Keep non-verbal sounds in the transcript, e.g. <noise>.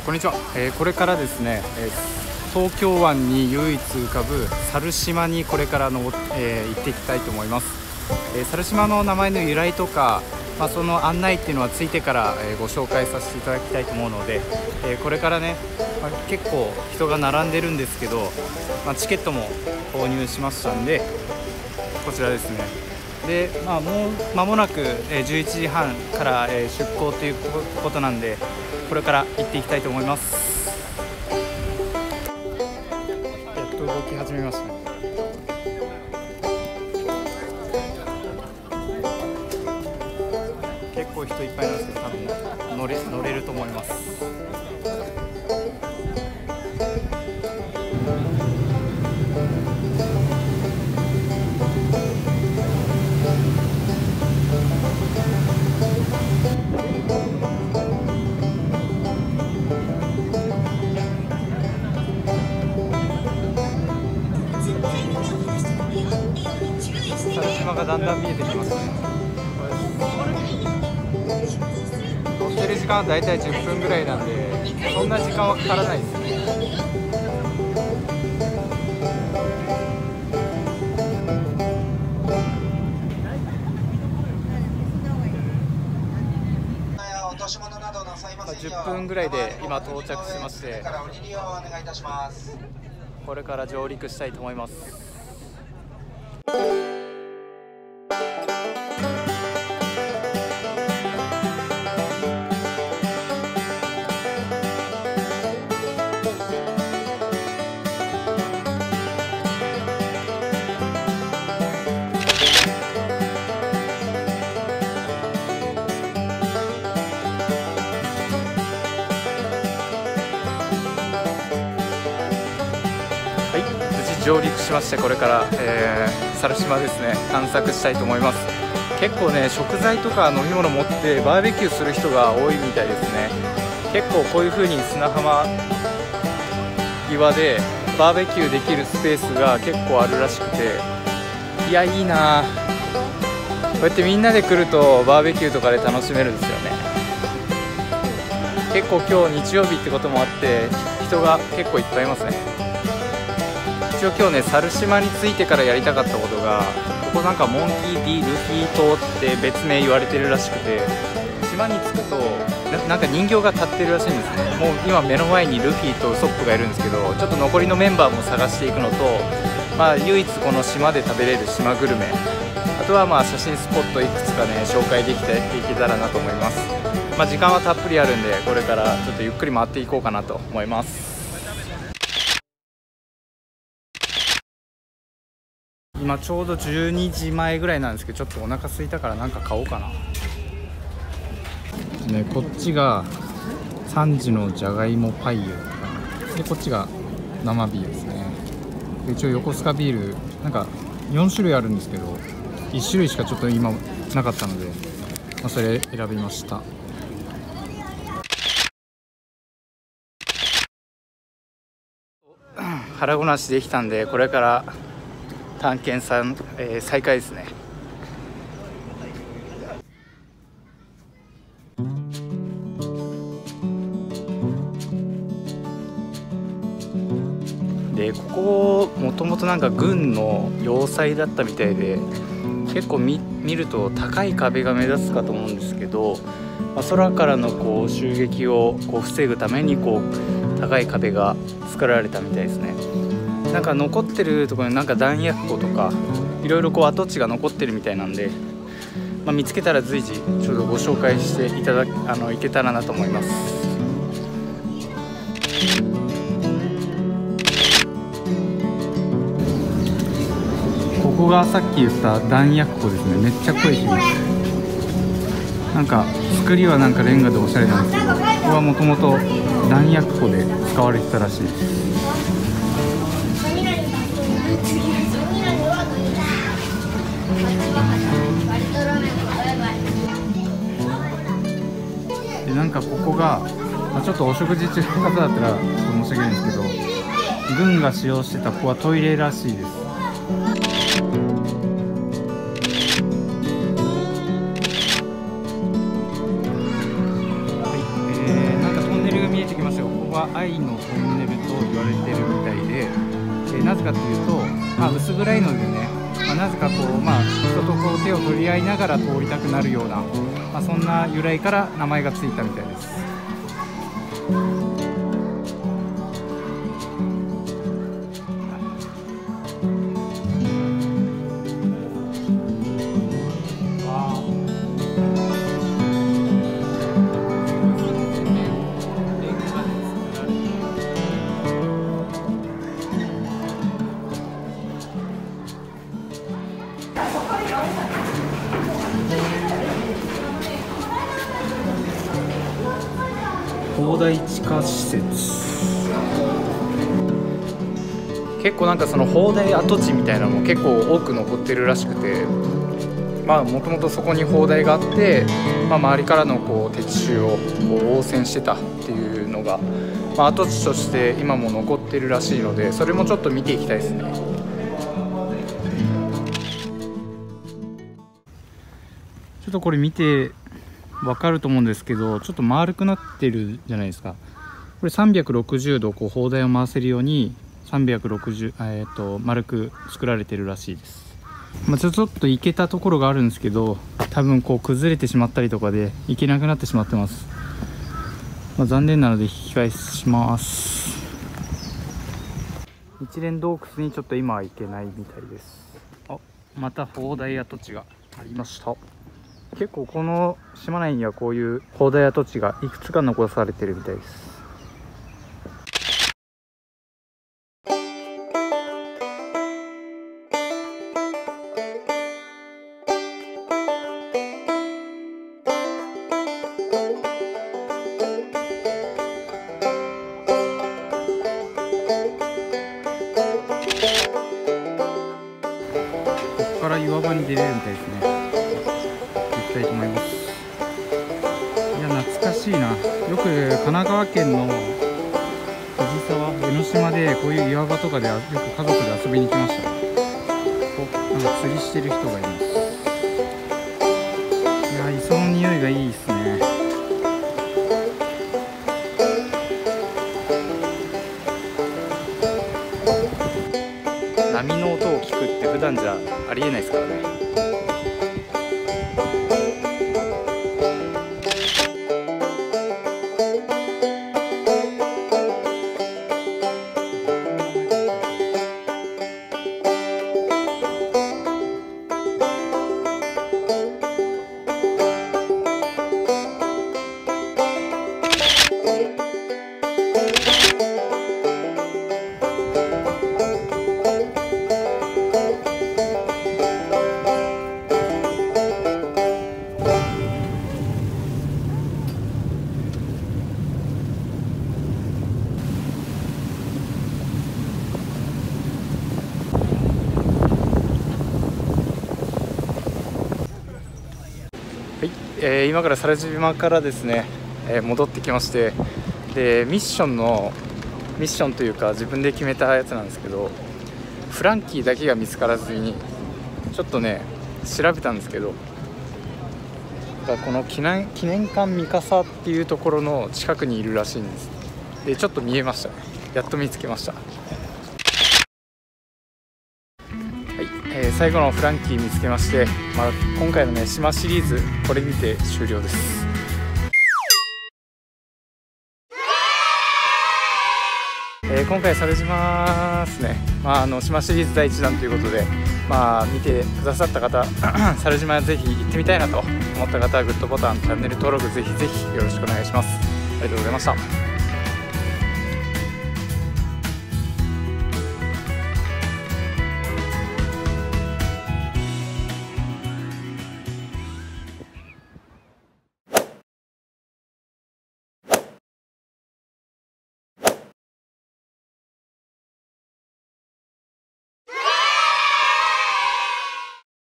ー、こんにちは、えー、これからですね、えー、東京湾に唯一浮かぶ猿島にこれからの、え行っていきたいと思います、え猿島の名前の由来とか、まあ、その案内っていうのはついてから、えご紹介させていただきたいと思うので、えこれからね、まあ、結構人が並んでるんですけど、まあ、チケットも購入しましたんでこちらですね。で、まあ、もう間もなく11時半から出港ということなんでこれから行っていきたいと思います。やっと動き始めましたね。結構人いっぱいなんですけど多分。乗れ乗れると思います。ってる時間はだいたい10分ぐらいなんでそんな時間はかからないです。ね10分ぐらいで今到着しましてこれから上陸したいと思います上陸しましてこれから、えー、猿島ですね探索したいと思います。結構ね食材とか飲み物持ってバーベキューする人が多いみたいですね。結構こういう風に砂浜岩でバーベキューできるスペースが結構あるらしくていやいいな。こうやってみんなで来るとバーベキューとかで楽しめるんですよね。結構今日日曜日ってこともあって人が結構いっぱいいますね。一応今日ね猿島についてからやりたかったことがここなんかモンキー・ディ・ルフィ島って別名言われてるらしくて島に着くとなんか人形が立ってるらしいんですね。もう今目の前にルフィとウソップがいるんですけどちょっと残りのメンバーも探していくのとまあ唯一この島で食べれる島グルメ。あとはまあ写真スポットいくつかね紹介できていけたらなと思います。まあ、時間はたっぷりあるんでこれからちょっとゆっくり回っていこうかなと思います。今ちょうど12時前ぐらいなんですけどちょっとお腹空いたから何か買おうかな。ねこっちが3時のじゃがいもパイユでこっちが生ビールですね。一応横須賀ビールなんか4種類あるんですけど1種類しかちょっと今なかったので、まあ、それ選びました。腹ごなしできたんでこれから探検さん、えー、再開ですねでここもともとなんか軍の要塞だったみたいで結構見ると高い壁が目立つかと思うんですけど、まあ、空からのこう襲撃をこう防ぐためにこう高い壁が作られたみたいですね。なんか残ってるところになんか弾薬庫とかいろいろこう跡地が残ってるみたいなんで、まあ、見つけたら随時ちょっとご紹介していただあのいけたらなと思います。ここがさっき言った弾薬庫ですね。めっちゃ声しますなんか作りはなんかレンガでおしゃれなんですけどここはもともと弾薬庫で使われてたらしいです。なんかここが、まあ、ちょっとお食事中の方だったらちょっと申し訳ないんですけど軍が使用してたここはトイレらしいです。はい、え、なんかトンネルが見えてきましたは愛のトンネルと言われてるみたいで、えなぜかというと、まあ、薄暗いのでね、まあ、なぜかこう、まあ、人とこう手を取り合いながら通りたくなるような、まあ、そんな由来から名前がついたみたいです。広大地下施設結構なんかその砲台跡地みたいなのも結構多く残ってるらしくてまあもともとそこに砲台があって、まあ、周りからのこう鉄柱をこう応戦してたっていうのが、まあ、跡地として今も残ってるらしいのでそれもちょっと見ていきたいですね。ちょっとこれ見て分かると思うんですけどちょっと丸くなってるじゃないですか。これ360度こう砲台を回せるように360、えーと、丸く作られてるらしいです、まあ、ちょっと行けたところがあるんですけど多分こう崩れてしまったりとかで行けなくなってしまってます、まあ、残念なので引き返します。一連洞窟にちょっと今は行けないみたいです。あまた砲台跡地がありました。結構この島内にはこういう広大な土地がいくつか残されてるみたいです。ここから岩場に出れるみたいです。たいと思います。いや懐かしいな。よく神奈川県の藤沢江ノ島でこういう岩場とかでよく家族で遊びに来ました。なんか釣りしてる人がいます。いや磯の匂いがいいですね。波の音を聞くって普段じゃありえないですからね。えー、今から猿島からですね、えー、戻ってきましてでミッションのミッションというか自分で決めたやつなんですけどフランキーだけが見つからずにちょっとね調べたんですけどこの記念記念館三笠っていうところの近くにいるらしいんです。でちょっと見えました。やっと見つけました。最後のフランキー見つけまして、まあ、今回のね島シリーズこれにて終了です。えー、今回猿島ですね、まあ、あの島シリーズ第1弾ということで、まあ、見てくださった方 <clears throat> 猿島ぜひ行ってみたいなと思った方はグッドボタンチャンネル登録ぜひぜひよろしくお願いします。ありがとうございました。